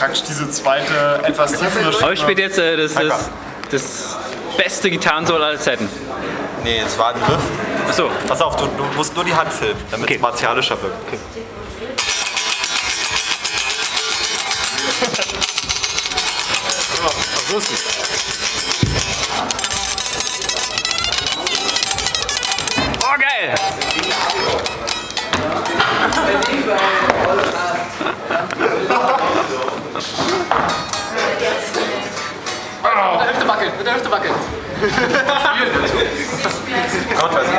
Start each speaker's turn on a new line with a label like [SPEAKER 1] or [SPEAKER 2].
[SPEAKER 1] praktisch diese zweite, etwas tiefere
[SPEAKER 2] Heute spielt jetzt äh, das, das, das beste Gitarrensolo aller Zeiten.
[SPEAKER 3] Nee, es war ein Riff.
[SPEAKER 2] Achso,
[SPEAKER 3] Pass auf, du, du musst nur die Hand filmen, damit
[SPEAKER 2] Okay.
[SPEAKER 3] es martialischer wirkt.
[SPEAKER 2] so ist es. Oh, geil!
[SPEAKER 4] Oh. Öfter wackeln,
[SPEAKER 3] bitte öfter wackeln. Spielen.